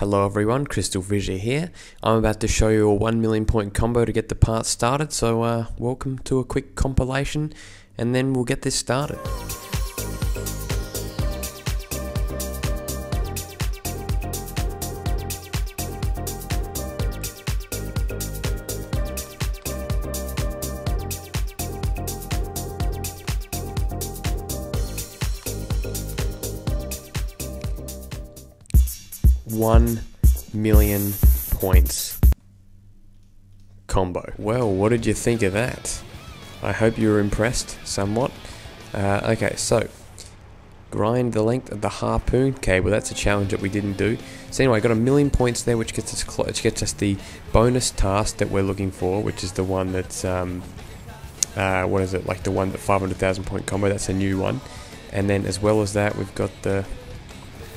Hello everyone, CrystalFissure here. I'm about to show you a 1 million point combo to get the part started, so uh, welcome to a quick compilation and then we'll get this started. One million points combo. Well, what did you think of that? I hope you were impressed somewhat. Uh, okay, so grind the length of the harpoon. Okay, well that's a challenge that we didn't do. So anyway, I got a million points there, which gets us which gets us the bonus task that we're looking for, which is the one that's um, uh, what is it like the one that 500,000 point combo. That's a new one, and then as well as that, we've got the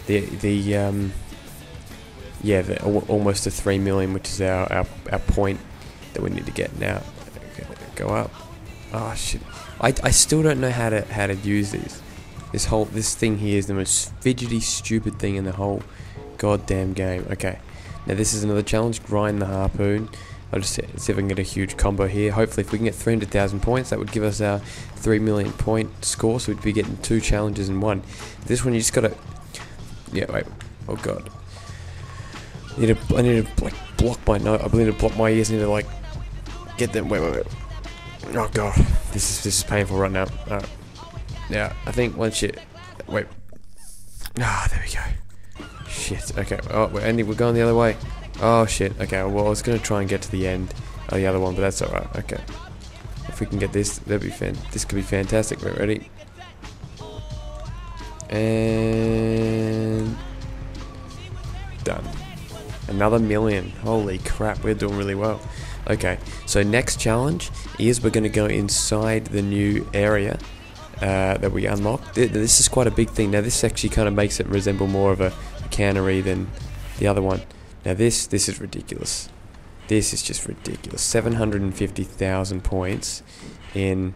the the um, yeah, the, almost a 3 million, which is our, our, our point that we need to get now. Go up. Oh shit. I, I still don't know how to how to use these. This whole this thing here is the most fidgety stupid thing in the whole goddamn game. Okay. Now this is another challenge, grind the harpoon. I'll just see, see if I can get a huge combo here. Hopefully if we can get 300,000 points, that would give us our 3 million point score, so we'd be getting two challenges in one. This one you just gotta... Yeah, wait. Oh god. I need to, I need to like block my nose. I need to block my ears. I need to like get them. Wait, wait, wait. Oh god, this is this is painful right now. Alright. Yeah, I think once you wait. Ah, there we go. Shit. Okay. Oh, we're ending. We're going the other way. Oh shit. Okay. Well, I was gonna try and get to the end of the other one, but that's alright. Okay. If we can get this, that'd be fan. This could be fantastic. We're ready. And done. Another million. Holy crap, we're doing really well. Okay, so next challenge is we're going to go inside the new area uh, that we unlocked. This is quite a big thing. Now this actually kind of makes it resemble more of a cannery than the other one. Now this this is ridiculous. This is just ridiculous. 750,000 points in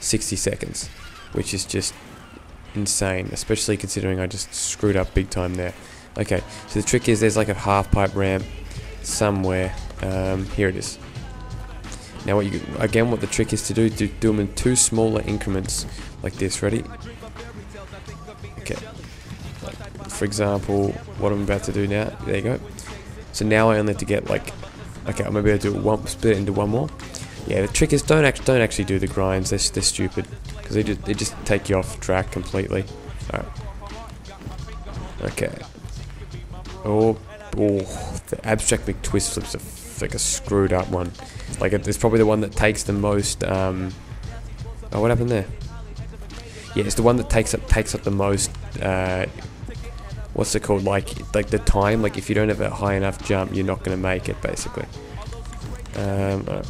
60 seconds, which is just insane, especially considering I just screwed up big time there. Okay, so the trick is there's like a half pipe ramp somewhere. Um, here it is. Now what you again what the trick is to do, do, do them in two smaller increments like this. Ready? Okay. Like, for example, what I'm about to do now. There you go. So now I only have to get like, okay, I'm gonna do it one, split it into one more. Yeah, the trick is don't act, don't actually do the grinds. They're, they're stupid because they just they just take you off track completely. All right. Okay. Oh, oh, the abstract McTwist flip's a, like a screwed up one. Like it's probably the one that takes the most. Um, oh, what happened there? Yeah, it's the one that takes up takes up the most. Uh, what's it called? Like like the time. Like if you don't have a high enough jump, you're not going to make it basically. Um, uh,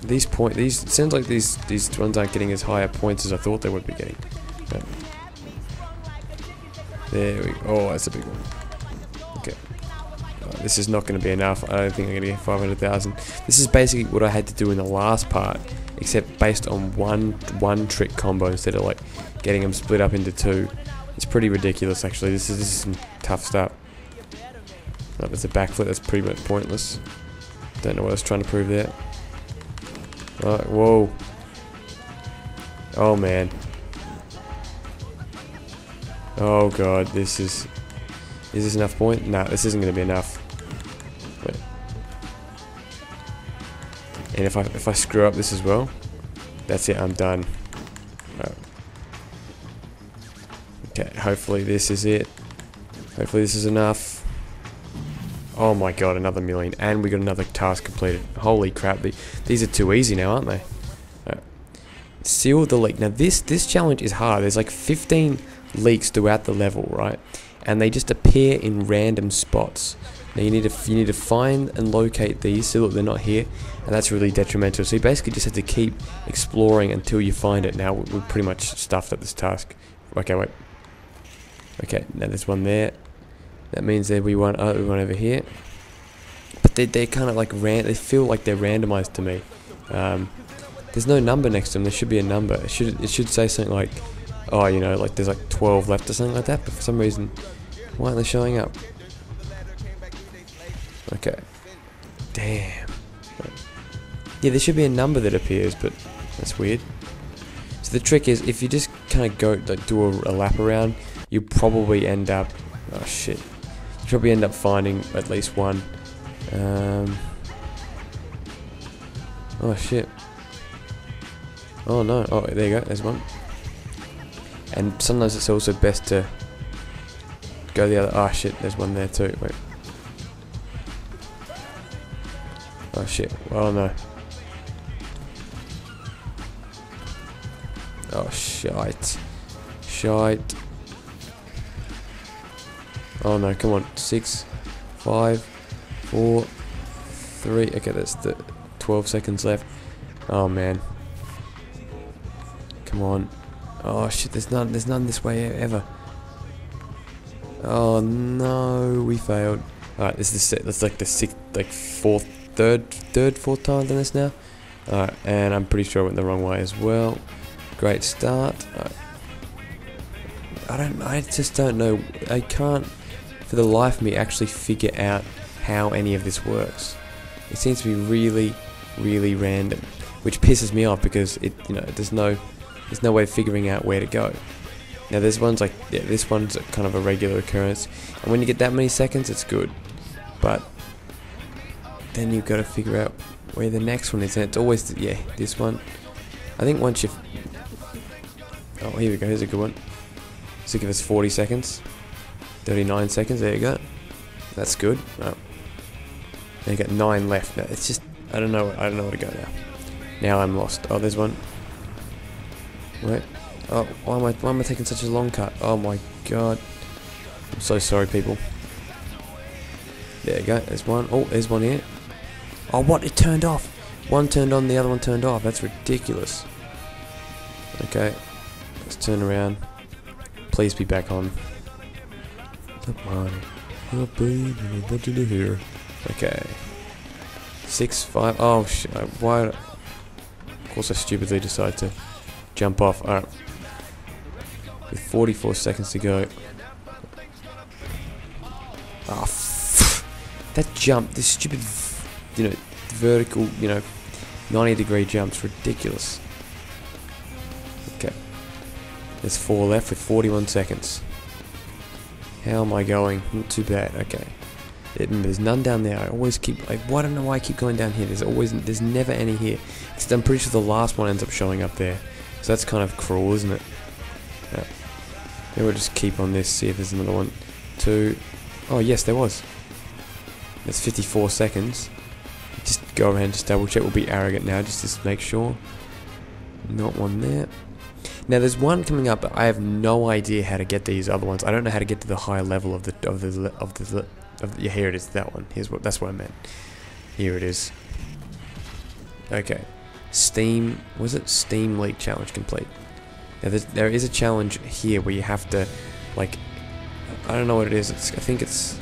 these point these it sounds like these these ones aren't getting as higher points as I thought they would be getting. But there we. Oh, that's a big one. This is not going to be enough. I don't think I'm going to get 500,000. This is basically what I had to do in the last part, except based on one one trick combo instead of like getting them split up into two. It's pretty ridiculous actually. This is, this is some tough stuff. Oh, there's a backflip. That's pretty much pointless. Don't know what I was trying to prove there. Oh, whoa. Oh man. Oh god, this is is this enough point? No, this isn't going to be enough. And if I if I screw up this as well, that's it. I'm done. Right. Okay, hopefully this is it. Hopefully this is enough. Oh my god, another million. And we got another task completed. Holy crap, the, these are too easy now, aren't they? Right. Seal the leak. Now this, this challenge is hard. There's like 15 leaks throughout the level, right? and they just appear in random spots. Now you need to you need to find and locate these so that they're not here, and that's really detrimental. So you basically just have to keep exploring until you find it. Now we're pretty much stuffed at this task. Okay, wait. Okay, now there's one there. That means that we want uh, one over here. But they they kind of like ran. They feel like they're randomized to me. Um, there's no number next to them. There should be a number. It should it should say something like oh, you know, like there's like 12 left or something like that, but for some reason, why aren't they showing up? Okay. Damn. Yeah, there should be a number that appears, but that's weird. So the trick is, if you just kind of go, like, do a, a lap around, you probably end up... Oh, shit. You probably end up finding at least one. Um, oh, shit. Oh, no. Oh, there you go. There's one. And sometimes it's also best to go the other... Oh, shit. There's one there, too. Wait. Oh, shit. Oh, no. Oh, shite. Shite. Oh no, come on. Six, five, four, three. Okay, that's the 12 seconds left. Oh man. Come on. Oh shit, there's none there's none this way ever. Oh no, we failed. Alright, this is the that's like the sixth like fourth third third, fourth time done this now. Alright, and I'm pretty sure I went the wrong way as well. Great start. I don't I just don't know I can't for the life of me actually figure out how any of this works. It seems to be really, really random, which pisses me off because it, you know, there's no, there's no way of figuring out where to go. Now there's ones like, yeah, this one's kind of a regular occurrence, and when you get that many seconds, it's good, but then you've got to figure out where the next one is, and it's always, the, yeah, this one. I think once you've, oh, here we go, here's a good one. So give us 40 seconds. 39 seconds, there you go. That's good. Oh. Now you got 9 left. Now it's just, I don't know, I don't know where to go now. Now I'm lost. Oh, there's one. Wait. Oh, why am I, why am I taking such a long cut? Oh my god. I'm so sorry, people. There you go, there's one. Oh, there's one here. Oh, what? It turned off. One turned on, the other one turned off. That's ridiculous. Okay. Let's turn around. Please be back on. Come on. Oh, baby, I want you to hear. Okay. Six, five. Oh, shit. Uh, why? Of course, I stupidly decide to jump off. Alright. With 44 seconds to go. Oh, that jump, this stupid, you know, vertical, you know, 90 degree jump's ridiculous. Okay. There's four left with 41 seconds. How am I going? Not too bad. Okay. There's none down there. I always keep. Like, why don't know why I keep going down here. There's always. There's never any here. I'm pretty sure the last one ends up showing up there. So that's kind of cruel, isn't it? Yeah. Maybe we'll just keep on this. See if there's another one. Two. Oh yes, there was. That's 54 seconds. Go around, just double check. We'll be arrogant now, just to make sure. Not one there. Now there's one coming up, but I have no idea how to get these other ones. I don't know how to get to the higher level of the of the of the of the, yeah, here it is. That one. Here's what that's what I meant. Here it is. Okay. Steam was it Steam Leak challenge complete? Now there is a challenge here where you have to like I don't know what it is. It's, I think it's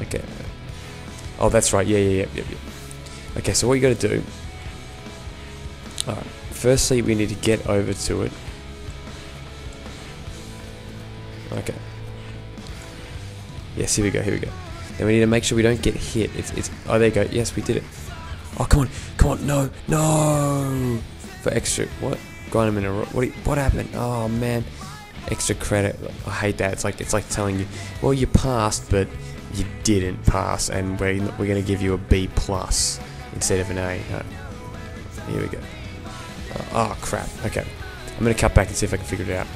okay. Oh, that's right. Yeah, yeah, yeah, yeah. yeah. Okay, so what you got to do? All right firstly we need to get over to it. Okay. Yes, here we go, here we go. Then we need to make sure we don't get hit. It's, it's, oh, there you go. Yes, we did it. Oh, come on, come on, no, no! For extra, what? Grind them in a, what, what happened? Oh, man. Extra credit. I hate that. It's like, it's like telling you, well, you passed, but you didn't pass, and we're, we're going to give you a B plus instead of an A. No. Here we go. Oh, crap. Okay. I'm going to cut back and see if I can figure it out.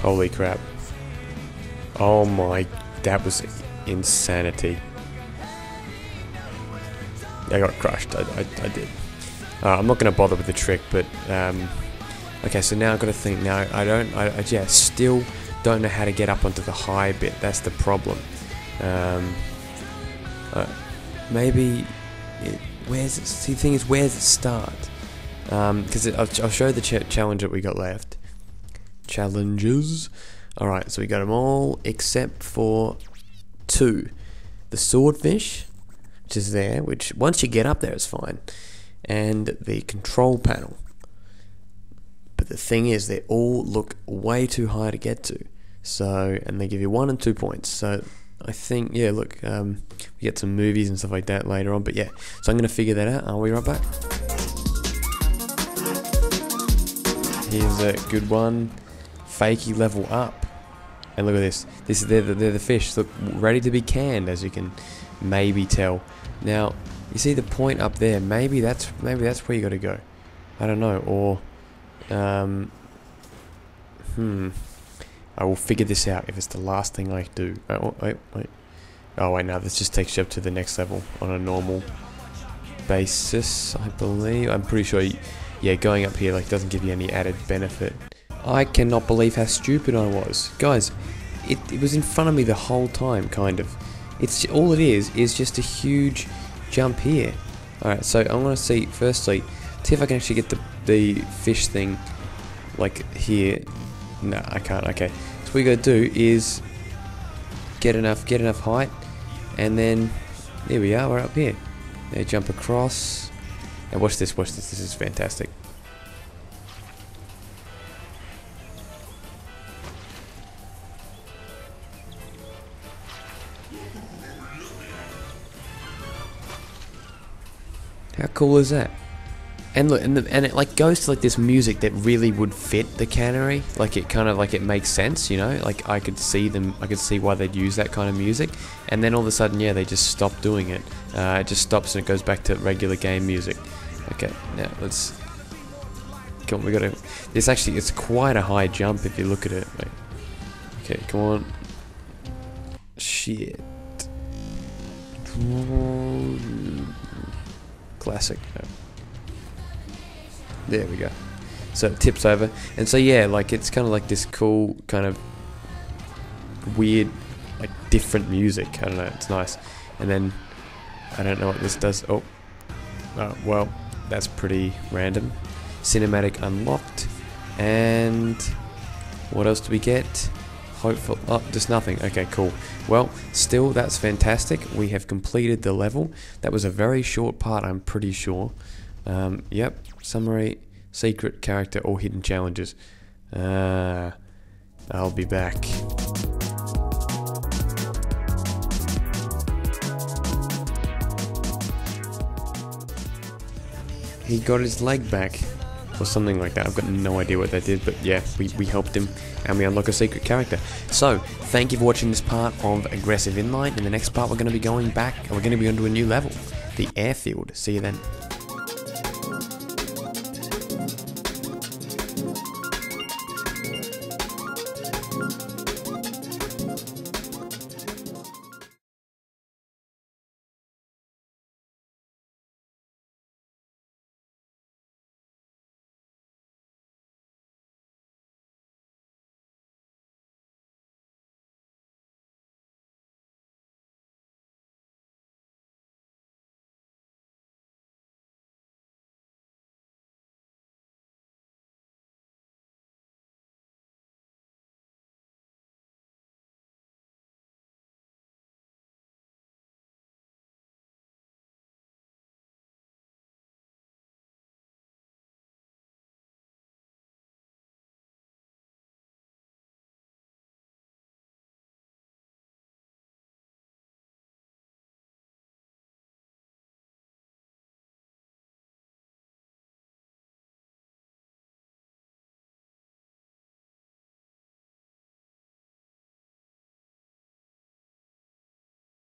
Holy crap. Oh my... That was insanity. I got crushed. I, I, I did. Uh, I'm not going to bother with the trick, but... Um, okay, so now I've got to think. Now, I don't... I, I yeah, still don't know how to get up onto the high bit. That's the problem. Um, uh, maybe it, where's it, see the thing is where's it start? Because um, I'll, I'll, show the ch challenge that we got left. Challenges. All right, so we got them all except for two. The swordfish, which is there, which once you get up there is fine, and the control panel. But the thing is, they all look way too high to get to. So, and they give you one and two points. So, I think, yeah, look, um, we get some movies and stuff like that later on. But yeah, so I'm going to figure that out. I'll be right back. Here's a good one. Fakey level up. And look at this. This is they're the, they're the fish. Look, ready to be canned, as you can maybe tell. Now, you see the point up there. Maybe that's maybe that's where you got to go. I don't know. Or, um, hmm. I will figure this out if it's the last thing I do. Oh, oh, wait, wait. Oh, wait, no, this just takes you up to the next level on a normal basis, I believe. I'm pretty sure, you, yeah, going up here, like, doesn't give you any added benefit. I cannot believe how stupid I was. Guys, it, it was in front of me the whole time, kind of. It's All it is, is just a huge jump here. Alright, so I want to see, firstly, see if I can actually get the, the fish thing, like, here. No, I can't, okay. So what you gotta do is get enough, get enough height, and then, there we are, we're up here. Now jump across, and watch this, watch this, this is fantastic. How cool is that? And look, and, the, and it like goes to like this music that really would fit the cannery. Like it kind of like it makes sense, you know. Like I could see them, I could see why they'd use that kind of music. And then all of a sudden, yeah, they just stop doing it. Uh, it just stops and it goes back to regular game music. Okay, now let's. Come on, we gotta. This actually, it's quite a high jump if you look at it. Wait. Okay, come on. Shit. Classic. No. There we go. So it tips over. And so yeah, like it's kind of like this cool kind of weird like different music. I don't know, it's nice. And then I don't know what this does. Oh. Oh, well, that's pretty random. Cinematic unlocked. And what else do we get? Hopeful. Oh, just nothing. Okay, cool. Well, still, that's fantastic. We have completed the level. That was a very short part, I'm pretty sure. Um, yep, summary, secret character, or hidden challenges. Uh, I'll be back. He got his leg back, or something like that. I've got no idea what that did, but yeah, we, we helped him, and we unlock a secret character. So, thank you for watching this part of Aggressive Inline. In the next part, we're going to be going back, and we're going to be onto a new level, the airfield. See you then.